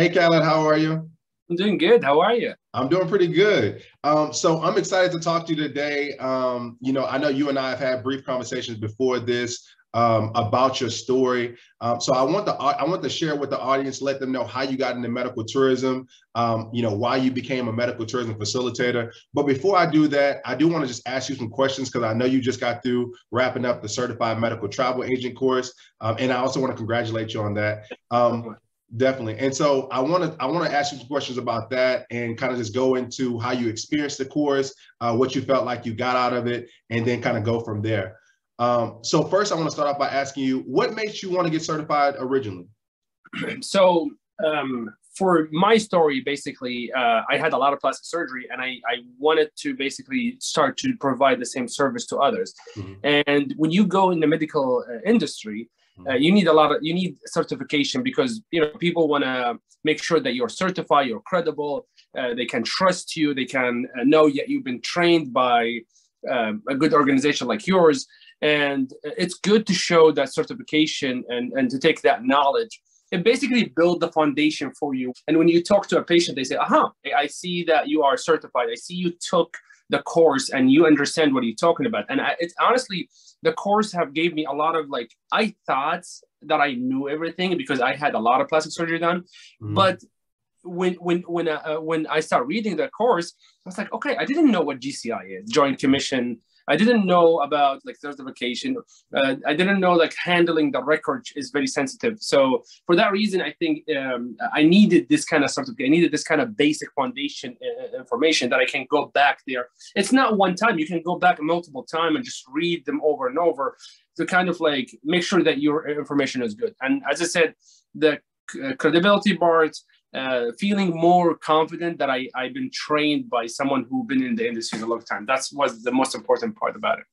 Hey, Khalid, how are you? I'm doing good. How are you? I'm doing pretty good. Um, so I'm excited to talk to you today. Um, you know, I know you and I have had brief conversations before this um, about your story. Um, so I want the I want to share with the audience, let them know how you got into medical tourism. Um, you know, why you became a medical tourism facilitator. But before I do that, I do want to just ask you some questions because I know you just got through wrapping up the certified medical travel agent course, um, and I also want to congratulate you on that. Definitely. And so I want to I want to ask you some questions about that and kind of just go into how you experienced the course, uh, what you felt like you got out of it, and then kind of go from there. Um, so first, I want to start off by asking you, what makes you want to get certified originally? So um, for my story, basically, uh, I had a lot of plastic surgery, and I, I wanted to basically start to provide the same service to others. Mm-hmm. And when you go in the medical uh, industry, uh, you need a lot of you need certification because you know people want to make sure that you're certified you're credible uh, they can trust you they can uh, know that you've been trained by um, a good organization like yours. And it's good to show that certification and, and to take that knowledge and basically build the foundation for you. And when you talk to a patient they say aha i see that you are certified. I see you took the course and you understand what you're talking about and I, it's honestly the course have gave me a lot of like i thought that i knew everything because i had a lot of plastic surgery done mm. but when when when uh, when i start reading the course i was like okay i didn't know what JCI is joint commission I didn't know about like certification. Uh, I didn't know like handling the record is very sensitive. So for that reason, I think um, I needed this kind of certificate. I needed this kind of basic foundation uh, information that I can go back there. It's not one time. You can go back multiple time and just read them over and over to kind of like make sure that your information is good. And as I said, the uh, credibility part uh, feeling more confident that I, I've been trained by someone who's been in the industry a long time. That's was the most important part about it.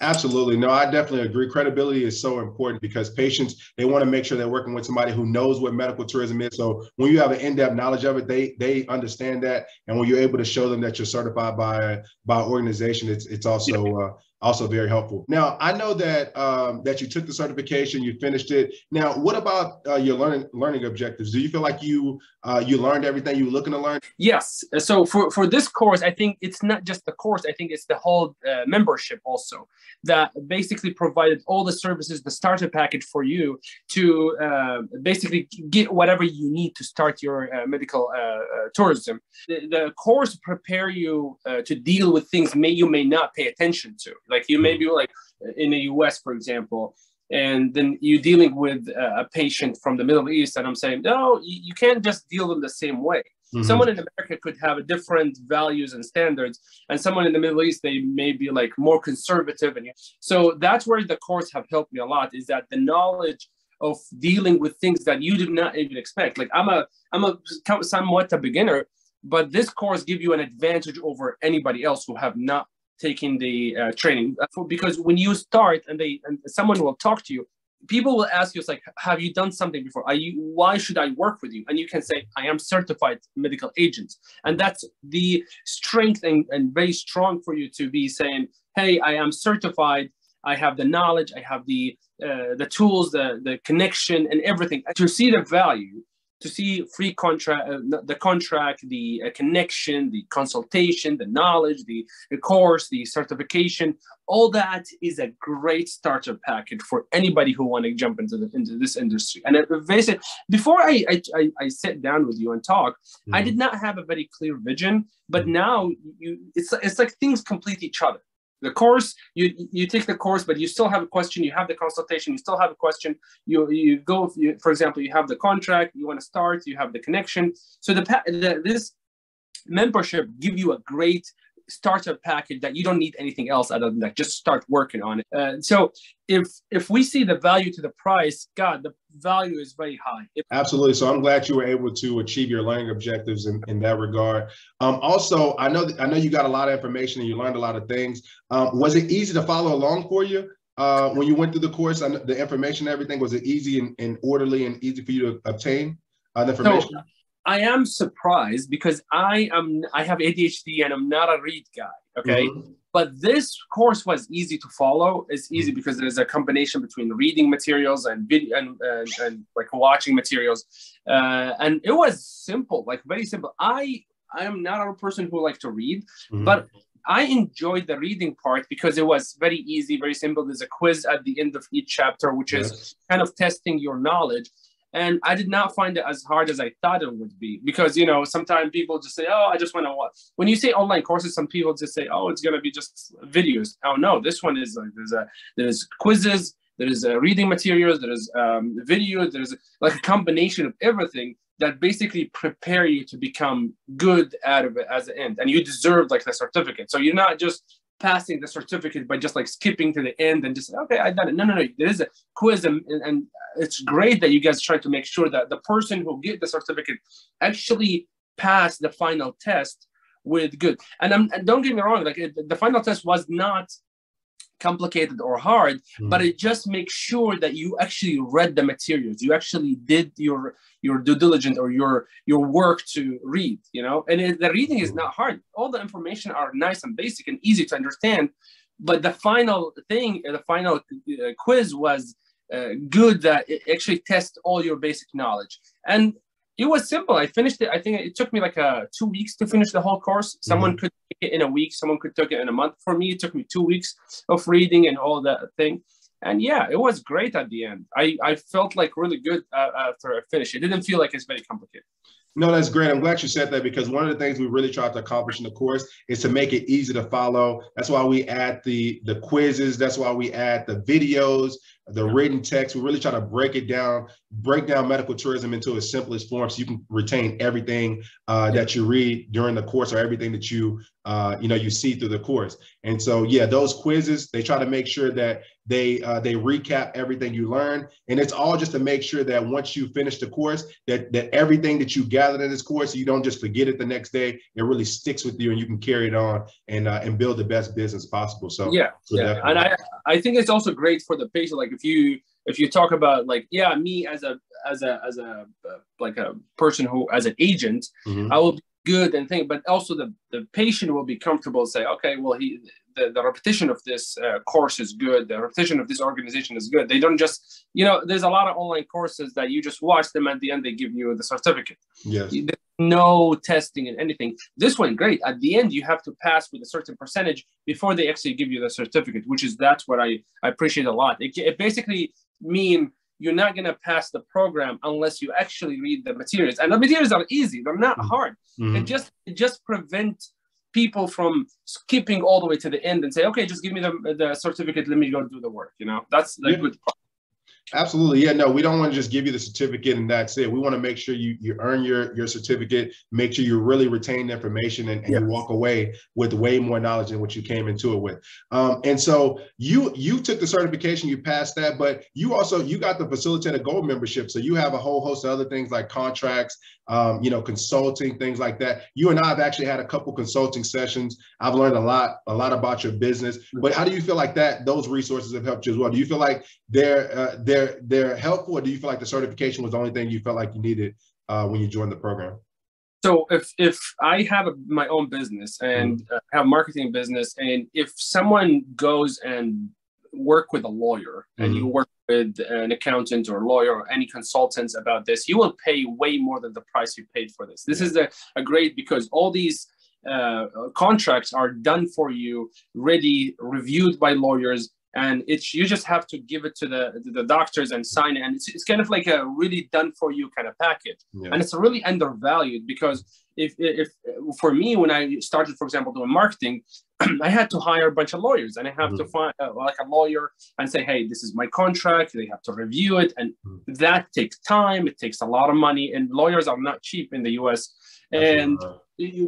Absolutely. No, I definitely agree. Credibility is so important because patients, they want to make sure they're working with somebody who knows what medical tourism is. So when you have an in-depth knowledge of it, they they understand that. And when you're able to show them that you're certified by by organization, it's it's also uh, also very helpful. Now, I know that um, that you took the certification, you finished it. Now, what about uh, your learning learning objectives? Do you feel like you uh, you learned everything you were looking to learn? Yes. So for for this course, I think it's not just the course. I think it's the whole uh, membership also that basically provided all the services, the starter package for you to uh, basically get whatever you need to start your uh, medical uh, tourism. The, the, course prepare you to deal with things may you may not pay attention to like you may be like in the US, for example, and then you're dealing with a patient from the Middle East, and I'm saying, no, you, can't just deal them the same way. Mm-hmm. Someone in America could have different values and standards, and someone in the Middle East they may be like more conservative. And so that's where the course have helped me a lot. Is that the knowledge of dealing with things that you did not even expect. Like I'm a I'm a somewhat a beginner, but this course give you an advantage over anybody else who have not taking the uh, training. Uh, because when you start and they and someone will talk to you people will ask you it's like have you done something before? Are you why should i work with you? And you can say i am certified medical agent. And that's the strength and, and very strong for you to be saying hey i am certified. I have the knowledge. I have the uh, the tools the the connection and everything. To see the value to see free contract, uh, the contract, the uh, connection, the consultation, the knowledge, the, the, course, the certification. All that is a great starter package for anybody who want to jump into the, into this industry. And basically, before I, I, I sat down with you and talk, mm-hmm. I did not have a very clear vision. But now you, it's it's like things complete each other the course you you take the course but you still have a question you have the consultation you still have a question. You you go you, for example you have the contract you want to start you have the connection. So the, the this membership give you a great starter package that you don't need anything else other than that. Just start working on it. Uh, so if if we see the value to the price, God, the value is very high. Absolutely. So I'm glad you were able to achieve your learning objectives in, in that regard. Um, also, I know I know you got a lot of information and you learned a lot of things. Um, was it easy to follow along for you? Uh, when you went through the course and the information, everything was it easy and, and, orderly and easy for you to obtain uh, the information? So, I am surprised because I am I have ADHD and I'm not a read guy. Okay. Mm-hmm. But this course was easy to follow. It's easy because there's a combination between reading materials and video and, and, and like watching materials. Uh, and it was simple, like very simple. I I am not a person who like to read, mm-hmm. but I enjoyed the reading part because it was very easy, very simple. There's a quiz at the end of each chapter, which yes. is kind of testing your knowledge and I did not find it as hard as I thought it would be because you know sometimes people just say, "Oh, I just want to watch." When you say online courses, some people just say, "Oh, it's gonna be just videos." Oh no, this one is like there's a there's quizzes, there is a reading materials, there is um, video, there's like a combination of everything that basically prepare you to become good out of it as an end, and you deserve like the certificate. So you're not just passing the certificate by just like skipping to the end and just okay i done it. No no no. There is a quiz and, and it's great that you guys try to make sure that the person who get the certificate actually pass the final test with good. And, I'm, and don't get me wrong like it, the final test was not complicated or hard mm. but it just makes sure that you actually read the materials you actually did your your due diligence or your your work to read you know and it, the reading is not hard all the information are nice and basic and easy to understand but the final thing the final uh, quiz was uh, good that it actually tests all your basic knowledge and it was simple. I finished it. I think it took me like uh, two weeks to finish the whole course. Someone mm-hmm. could it in a week. Someone could take it in a month. For me, it took me two weeks of reading and all that thing. And yeah, it was great at the end. I, I felt like really good uh, after I finished. It didn't feel like it's very complicated. No, that's great. I'm glad you said that because one of the things we really try to accomplish in the course is to make it easy to follow. That's why we add the the quizzes. That's why we add the videos the written text. We really try to break it down, break down medical tourism into its simplest form so you can retain everything uh, that you read during the course or everything that you uh, you know you see through the course. And so yeah, those quizzes they try to make sure that they uh, they recap everything you learn, and it's all just to make sure that once you finish the course, that that everything that you gathered in this course, you don't just forget it the next day. It really sticks with you, and you can carry it on and uh, and build the best business possible. So yeah, so yeah, definitely. and I I think it's also great for the patient. Like if you if you talk about like yeah me as a as a as a uh, like a person who as an agent mm-hmm. i will be good and think but also the the patient will be comfortable say okay well he the, the repetition of this uh, course is good. The repetition of this organization is good. They don't just you know there's a lot of online courses that you just watch them at the end they give you the certificate. Yes. No testing and anything. This one great. At the end you have to pass with a certain percentage before they actually give you the certificate which is that's what i, I appreciate a lot. It, it basically mean you're not going to pass the program unless you actually read the materials. And the materials are easy. They're not mm-hmm. hard. Mm-hmm. it just it just prevent people from skipping all the way to the end and say okay just give me the, the certificate let me go do the work you know that's the yeah. good part Absolutely. Yeah, no, we don't want to just give you the certificate and that's it. We want to make sure you you earn your your certificate, make sure you really retain the information and, and yes. you walk away with way more knowledge than what you came into it with. Um, and so you you took the certification, you passed that, but you also you got the facilitator gold membership. So you have a whole host of other things like contracts, um, you know, consulting, things like that. You and I have actually had a couple consulting sessions. I've learned a lot, a lot about your business. But how do you feel like that those resources have helped you as well? Do you feel like they're uh, they're they're helpful, or do you feel like the certification was the only thing you felt like you needed uh, when you joined the program? So if if I have a, my own business and mm-hmm. uh, have marketing business, and if someone goes and work with a lawyer mm-hmm. and you work with an accountant or lawyer or any consultants about this, you will pay way more than the price you paid for this. This is a, a great because all these uh, contracts are done for you, ready, reviewed by lawyers, and it's you just have to give it to the the doctors and sign it. And it's, it's kind of like a really done for you kind of package. Yeah. and it's really undervalued because if if for me when i started for example doing marketing i had to hire a bunch of lawyers and i have mm-hmm. to find uh, like a lawyer and say hey this is my contract. They have to review it. And mm-hmm. that takes time. It takes a lot of money. And lawyers are not cheap in the us and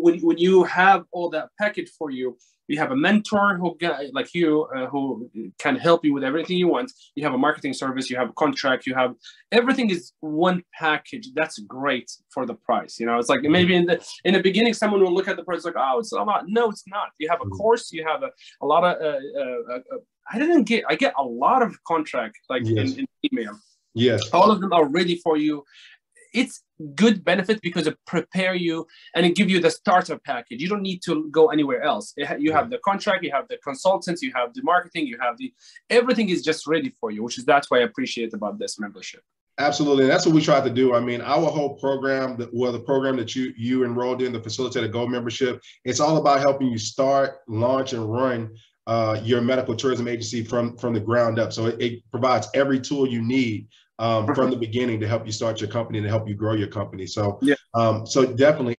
when, when you have all that package for you you have a mentor who like you uh, who can help you with everything you want. You have a marketing service you have a contract you have everything is one package. That's great for the price you know? It's like maybe in the in the beginning someone will look at the price like oh it's a lot. No it's not. You have a mm-hmm. course you have a, a lot of uh, uh, uh, i didn't get i get a lot of contract like yes. in, in email. Yes. All of them are ready for you. It's good benefit because it prepare you and it give you the starter package you don't need to go anywhere else you have the contract you have the consultants you have the marketing you have the everything is just ready for you which is that's why i appreciate about this membership Absolutely, and that's what we try to do. I mean, our whole program, well, the program that you you enrolled in, the Facilitated Gold membership, it's all about helping you start, launch, and run uh, your medical tourism agency from from the ground up. So it, it provides every tool you need um, from the beginning to help you start your company and to help you grow your company. So, yeah. um, so definitely